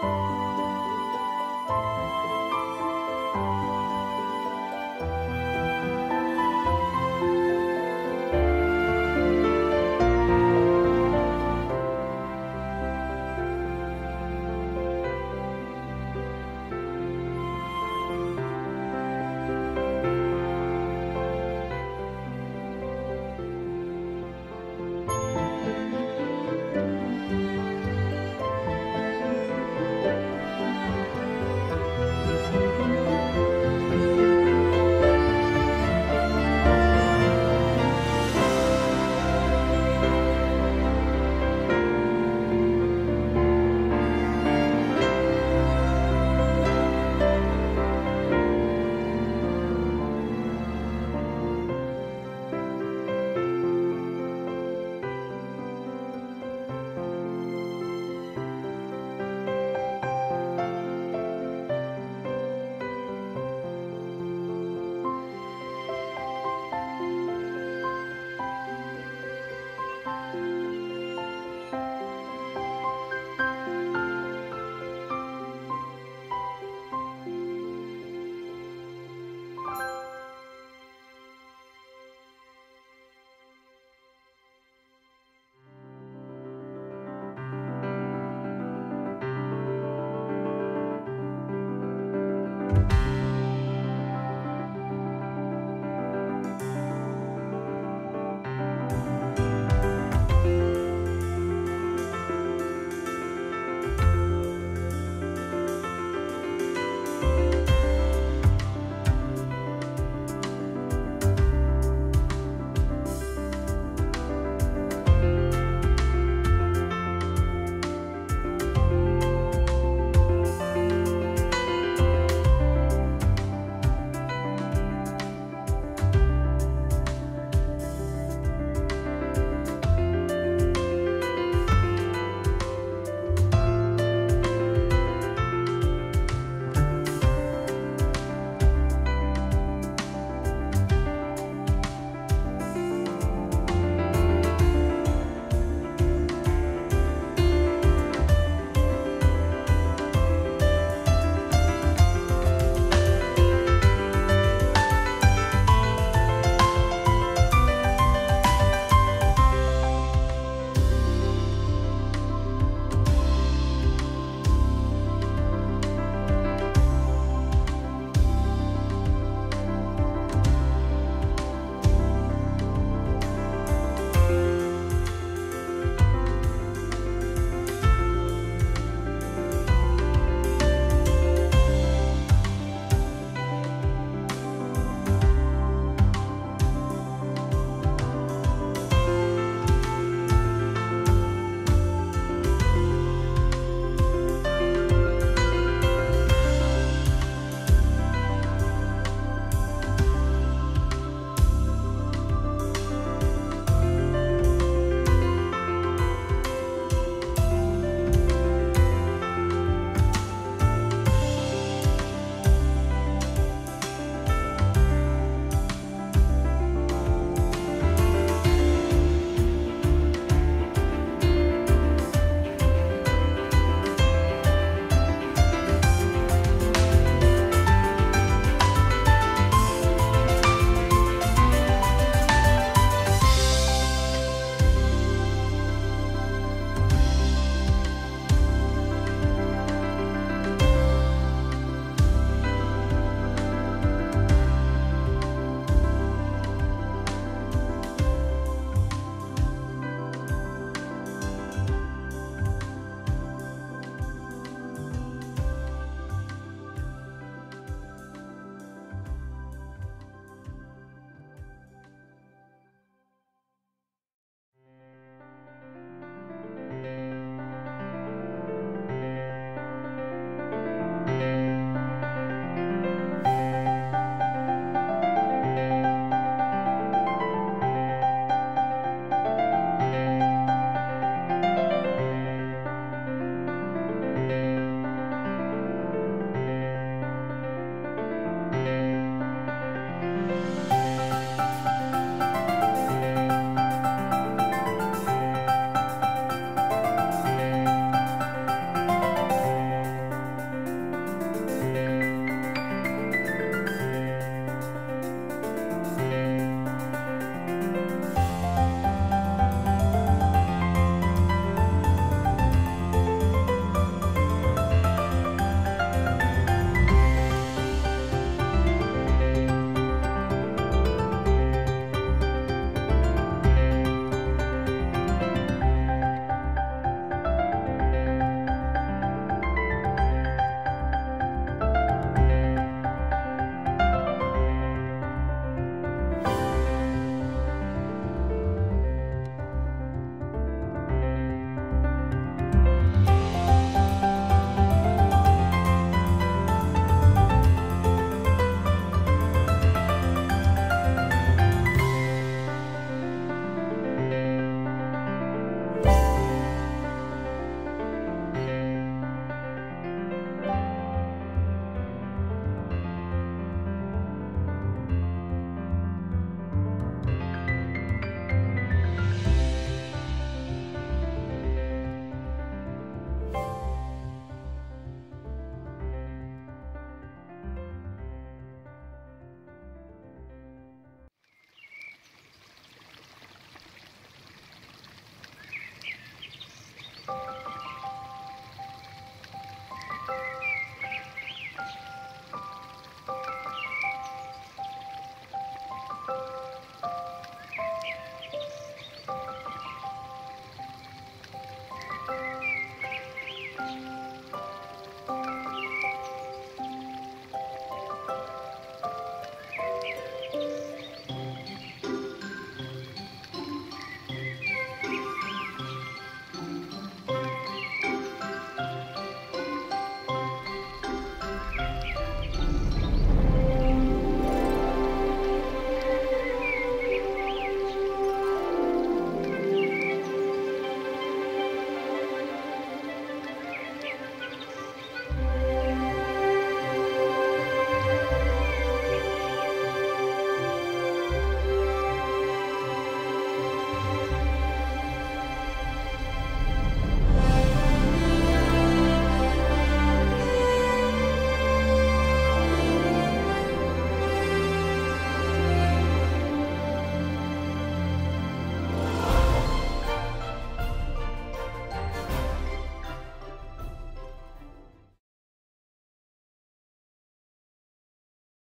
Música